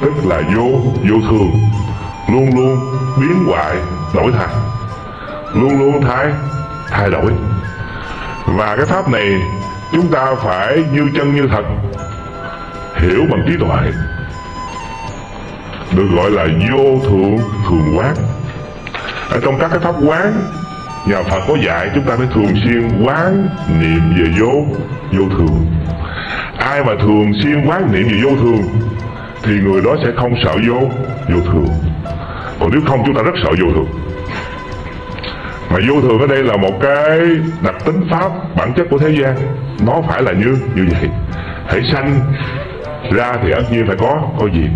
tức là vô vô thường. Luôn luôn biến hoại, đổi thay. Luôn luôn thay thay đổi. Và cái pháp này, chúng ta phải như chân như thật. Hiểu bằng trí tuệ. Được gọi là vô thượng, thường quán. Ở trong các cái pháp quán, nhà Phật có dạy chúng ta phải thường xuyên quán niệm về vô vô thường. Ai mà thường xuyên quán niệm về vô thường? Thì người đó sẽ không sợ vô vô thường. Còn nếu không chúng ta rất sợ vô thường. Mà vô thường ở đây là một cái đặc tính pháp bản chất của thế gian. Nó phải là như như vậy. Hãy sanh ra thì tất nhiên phải có có gì?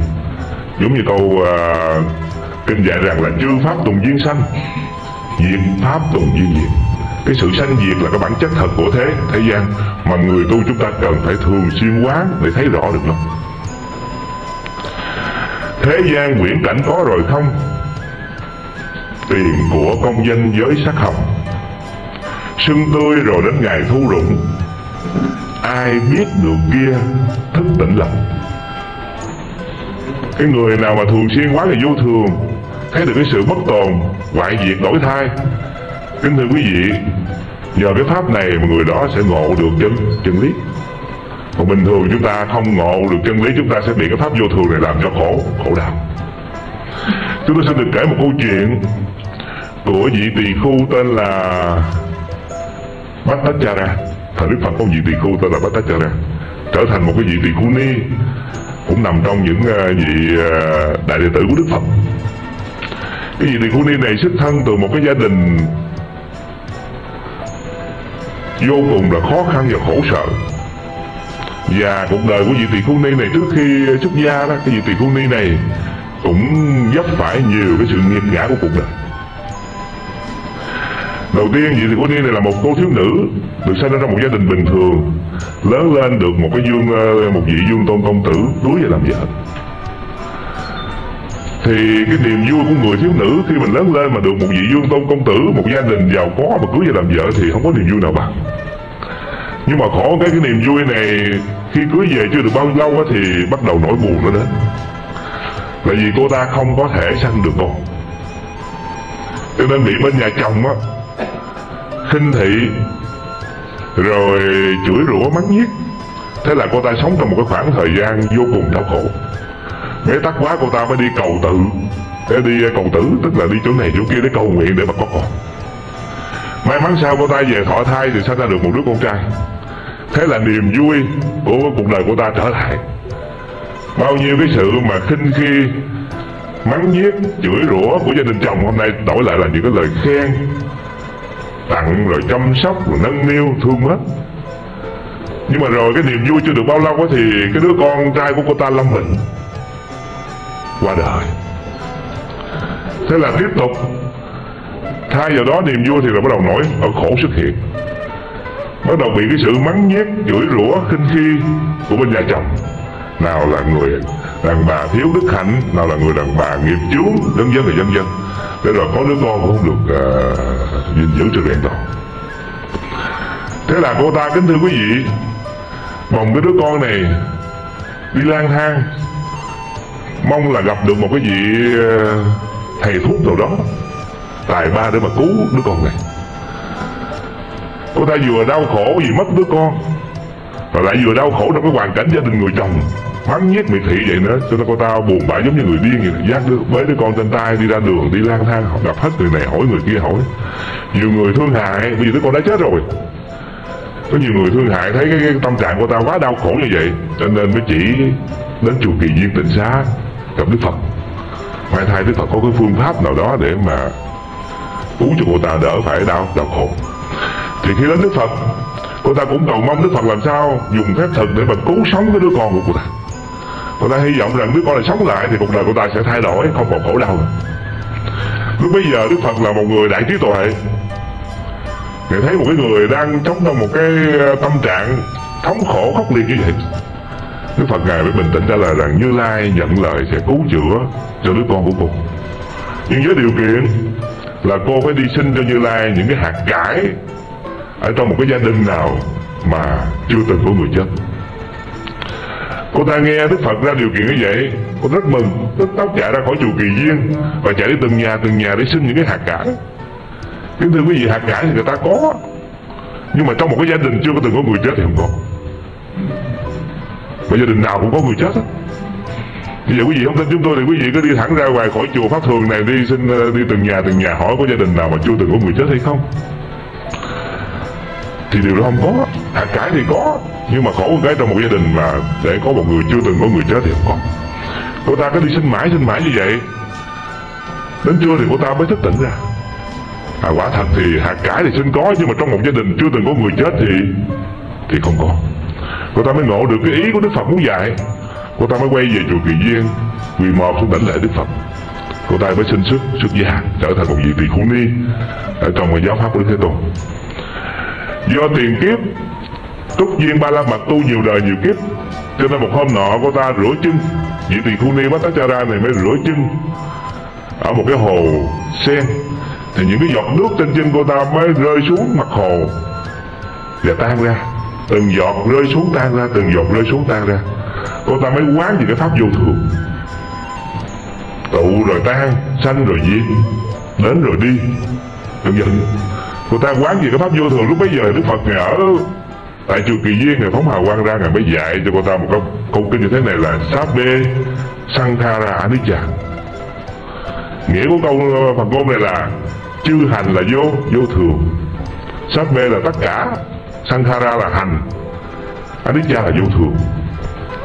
Giống như câu uh, kinh dạy rằng là chư pháp tùng duyên sanh diệt pháp tùng duyên diệt. Cái sự sanh diệt là cái bản chất thật của thế thế gian mà người tu chúng ta cần phải thường xuyên quán để thấy rõ được nó thế gian quyển cảnh có rồi không? Tiền của công danh giới sắc hồng. Sưng tươi rồi đến ngày thu rụng. Ai biết được kia thức tỉnh lòng cái người nào mà thường xuyên quá là vô thường, thấy được cái sự bất tồn ngoại diệt đổi thai kính thưa quý vị, nhờ cái pháp này mà người đó sẽ ngộ được chân chân lý còn bình thường chúng ta không ngộ được chân lý, chúng ta sẽ bị cái pháp vô thường này làm cho khổ khổ đau. Chúng tôi xin được kể một câu chuyện của vị tỳ khu tên là Bát Tát Chara thời Đức Phật có vị tỳ khu tên là Bát Tát Chara trở thành một cái vị tỳ khu ni, cũng nằm trong những ờ, vị ờ, đại đệ tử của Đức Phật. Cái vị tỳ khu ni này xuất thân từ một cái gia đình vô cùng là khó khăn và khổ sở và cuộc đời của vị tỳ khu ni này trước khi xuất gia đó, cái vị tỳ khu ni này cũng vấp phải nhiều cái sự nghiệt ngã của cuộc đời. Đầu tiên, vị tỳ khu ni này là một cô thiếu nữ được sinh ra trong một gia đình bình thường, lớn lên được một cái dương ờ, một vị dương tôn công tử cưới và làm vợ. Thì cái niềm vui của người thiếu nữ khi mình lớn lên mà được một vị dương tôn công tử, một gia đình giàu có mà cưới và làm vợ thì không có niềm vui nào bằng. Nhưng mà khổ cái cái niềm vui này khi cưới về chưa được bao lâu thì bắt đầu nỗi buồn nó đến là vì cô ta không có thể sanh được con. Cho nên bị bên nhà chồng á, khinh thị, rồi chửi rủa, mắng nhiếc. Thế là cô ta sống trong một cái khoảng thời gian vô cùng đau khổ. Bế tắc quá, cô ta mới đi cầu tự. Để đi ờ, cầu tử, tức là đi chỗ này chỗ kia để cầu nguyện để mà có con. May mắn sao cô ta về thọ thai thì sinh ra được một đứa con trai thế là niềm vui của cuộc đời của ta trở lại. Bao nhiêu cái sự mà khinh khi mắng nhiếc, chửi rủa của gia đình chồng hôm nay đổi lại là những cái lời khen, tặng rồi chăm sóc rồi nâng niu, thương mến nhưng mà rồi cái niềm vui chưa được bao lâu quá thì cái đứa con trai của cô ta lâm bệnh, qua đời. Thế là tiếp tục. Thay vào đó niềm vui thì là bắt đầu nổi ở khổ xuất hiện bắt đầu bị cái sự mắng nhét chửi rủa khinh khi của bên nhà chồng. Nào là người đàn bà thiếu đức hạnh nào là người đàn bà nghiệp chướng dân dân và dân dân. Để rồi có đứa con cũng không được uh, gìn giữ sự vẹn toàn. Thế là cô ta kính thưa quý vị mong cái đứa con này đi lang thang mong là gặp được một cái vị uh, thầy thuốc nào đó tài ba để mà cứu đứa con này cô ta vừa đau khổ vì mất đứa con và lại vừa đau khổ trong cái hoàn cảnh gia đình người chồng. Mắng nhét miệt thị vậy nữa cho nên cô ta buồn bã giống như người điên vậy. Giác đứa bế đứa con trên tay đi ra đường đi lang thang gặp hết người này hỏi người kia hỏi. Nhiều người thương hại bây giờ đứa con đã chết rồi. Có nhiều người thương hại thấy cái, cái tâm trạng của ta quá đau khổ như vậy cho nên mới chỉ đến chùa kỳ viên tịnh xá gặp đức phật. Ngoài thay đức phật có cái phương pháp nào đó để mà cứu cho cô ta đỡ phải đau đau khổ thì khi đến đức phật, cô ta cũng cầu mong đức phật làm sao dùng phép thực để mà cứu sống cái đứa con của cô ta. Cô ta hy vọng rằng đứa con này sống lại thì cuộc đời cô ta sẽ thay đổi, không còn khổ đau nữa. Lúc bây giờ, đức phật là một người đại trí tuệ. Ngài thấy một cái người đang trong trong một cái ờ, tâm trạng thống khổ khốc liệt như vậy. Đức Phật Ngài mới bình tĩnh trả lời rằng, Như Lai nhận lời sẽ cứu chữa cho đứa con của cô. Nhưng với điều kiện là cô phải đi xin cho Như Lai những cái hạt cải ở trong một cái gia đình nào mà chưa từng có người chết. Cô ta nghe Đức Phật ra điều kiện như vậy, Cô rất mừng, Tức tốc chạy ra khỏi chùa Kỳ Viên Và chạy đi từng nhà từng nhà để xin những cái hạt cải. Kính thưa quý vị, hạt cải thì người ta có, Nhưng mà trong một cái gia đình chưa có từng có người chết thì không có. Và gia đình nào cũng có người chết á Bây giờ quý vị không tin chúng tôi thì quý vị cứ đi thẳng ra ngoài khỏi chùa Pháp Thường này, đi xin ờ, đi từng nhà từng nhà hỏi có gia đình nào mà chưa từng có người chết hay không thì điều đó không có. À, hạt cải thì có. Nhưng mà khổ một cái trong một gia đình mà để có một người chưa từng có người chết thì không có. Cô ta cứ đi xin mãi xin mãi như vậy. Đến trưa thì cô ta mới thức tỉnh ra. À, quả thật thì hạt cải thì xin có nhưng mà trong một gia đình chưa từng có người chết thì thì không có. Cô ta mới ngộ được cái ý của đức phật muốn dạy. Cô ta mới quay về chùa kỳ duyên quỳ mọp xuống đảnh lễ đức phật. Cô ta mới xin xuất xuất gia trở thành một vị tỳ khưu ni ở trong cái giáo pháp của đức thế tôn do tiền kiếp túc duyên ba la mật tu nhiều đời nhiều kiếp. Cho nên một hôm nọ cô ta rửa chân, vị tỳ khu ni bát ra này mới rửa chân. Ở một cái hồ sen, thì những cái giọt nước trên chân cô ta mới rơi xuống mặt hồ và tan ra. Từng giọt rơi xuống tan ra, từng giọt rơi xuống tan ra. Cô ta mới quán về cái pháp vô thường. Tụ rồi tan, sanh rồi diệt, đến rồi đi. Dần dần cô ta quán về cái pháp vô thường lúc bấy giờ đức phật ngài ở tại chùa kỳ duyên ngài phóng hào quang ra ngài mới dạy cho cô ta một câu, câu kinh như thế này là sáp bê sankhara anicca nghĩa của câu ờ, phật ngôn này là chư hành là vô vô thường. Sáp bê là tất cả sankhara là hành. Anicca là vô thường.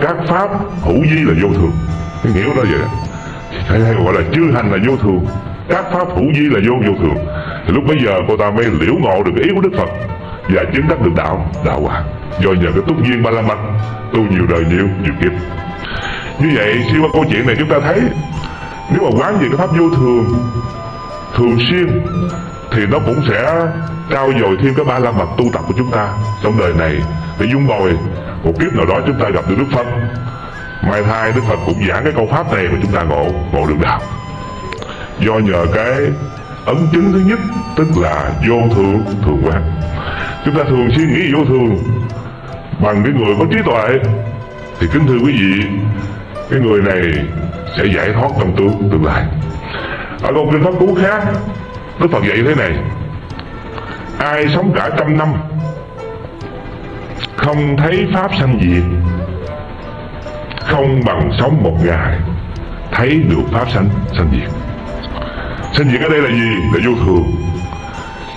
Các pháp hữu vi là vô thường. Cái nghĩa của nó vậy hay, hay gọi là chư hành là vô thường. Các pháp hữu vi là vô vô thường thì lúc bấy giờ cô ta mới liễu ngộ được ý của đức phật và chứng đắc được đạo đạo quả do nhờ cái túc duyên ba la mật tu nhiều đời nhiều nhiều kiếp. Như vậy, khi qua câu chuyện này chúng ta thấy, nếu mà quán về cái pháp vô thường thường xuyên, thì nó cũng sẽ trao dồi thêm cái ba la mật tu tập của chúng ta trong đời này để dung bồi một kiếp nào đó chúng ta gặp được đức phật. Mai thai đức phật cũng giảng cái câu pháp này mà chúng ta ngộ ngộ được đạo. Do nhờ cái ấn chứng thứ nhất, tức là vô thường thường quan. Chúng ta thường suy nghĩ vô thường bằng cái người có trí tuệ. Thì kính thưa quý vị, cái người này sẽ giải thoát trong tương tương lai. Ở câu kinh pháp cú khác, đức phật dạy thế này. Ai sống cả trăm năm, không thấy pháp sanh diệt không bằng sống một ngày, thấy được pháp sanh sanh diệt sinh diệt ở đây là gì? Là vô thường.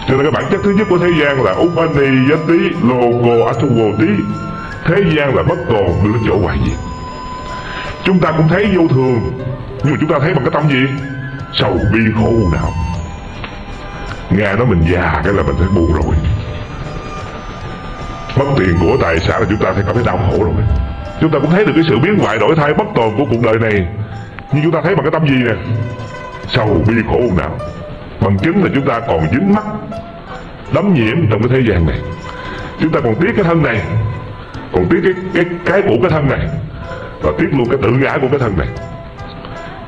Cho nên cái bản chất thứ nhất của thế gian là upani yati logo atuvoti thế gian là bất tồn đưa đến chỗ hoại diệt. Chúng ta cũng thấy vô thường, nhưng mà chúng ta thấy bằng cái tâm gì? Sầu bi khổ nào nghe nói mình già, cái là mình thấy buồn rồi. Mất tiền của tài sản là chúng ta thấy cảm thấy đau khổ rồi. Chúng ta cũng thấy được cái sự biến hoại đổi thay bất tồn của cuộc đời này. Nhưng chúng ta thấy bằng cái tâm gì nè? Sầu bi khổ nào. Bằng chứng là chúng ta còn dính mắc đấm nhiễm trong cái thế gian này. Chúng ta còn tiếc cái thân này. Còn tiếc cái cái cái của cái thân này. Và tiếc luôn cái tự ngã của cái thân này.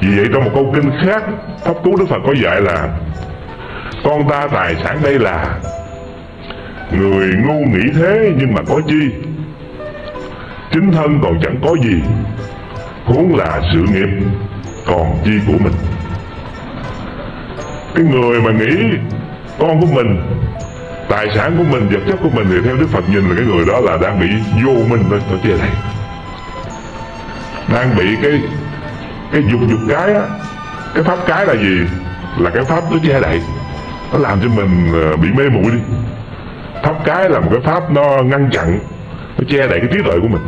Vì vậy trong một câu kinh khác, pháp cứu đức phật có dạy là, con ta tài sản đây là người ngu nghĩ thế nhưng mà có chi. Chính thân còn chẳng có gì, huống là sự nghiệp còn chi của mình cái người mà nghĩ con của mình tài sản của mình vật chất của mình thì theo đức phật nhìn là cái người đó là đang bị vô minh thôi, nó che đậy đang bị cái cái dục dục cái á. Cái pháp cái là gì? Là cái pháp nó che đậy. Nó làm cho mình ờ, bị mê muội đi. Pháp cái là một cái pháp nó ngăn chặn nó che đậy cái trí tuệ của mình.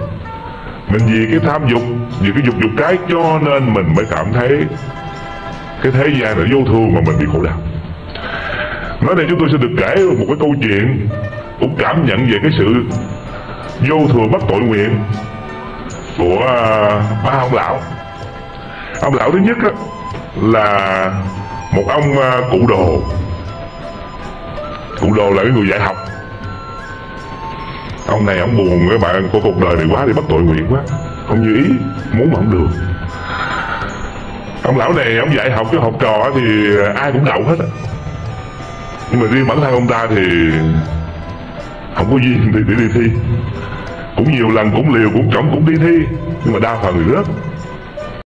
Mình vì cái tham dục vì cái dục dục cái cho nên mình mới cảm thấy cái thế gian là vô thường mà mình bị khổ đau. Nói đây chúng tôi sẽ được kể một cái câu chuyện cũng cảm nhận về cái sự vô thường bất tội nguyện của à, ba ông lão. Ông lão thứ nhất đó, là một ông à, cụ đồ. Cụ đồ là cái người dạy học. Ông này ông buồn cái bạn của cuộc đời này quá thì bất tội nguyện quá. Không như ý muốn mà không được ông lão này ông dạy học cái học trò thì ai cũng đậu hết á. Nhưng mà riêng bản thân ông ta thì không có duyên để, để đi thi. Cũng nhiều lần cũng liều cũng trộm cũng đi thi. Nhưng mà đa phần thì rớt.